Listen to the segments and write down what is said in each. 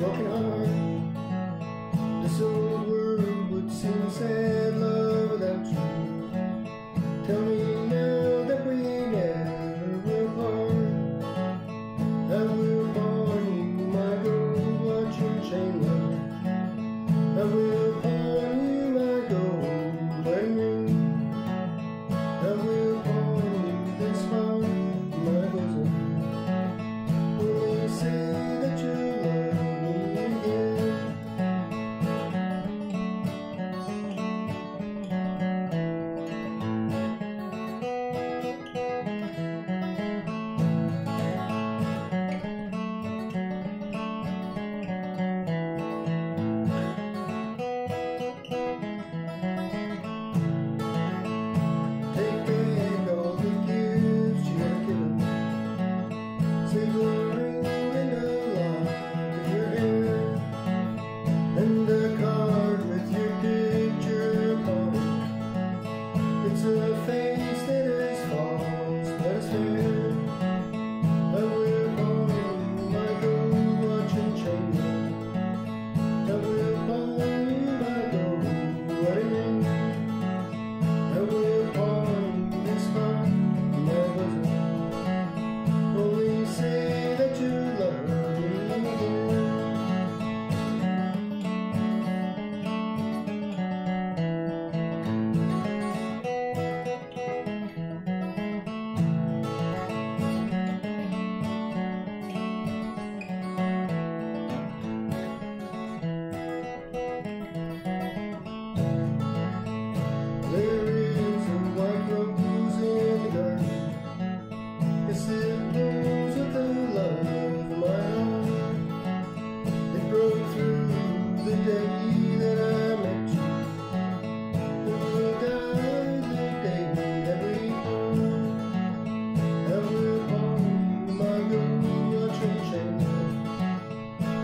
walking. The nothing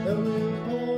the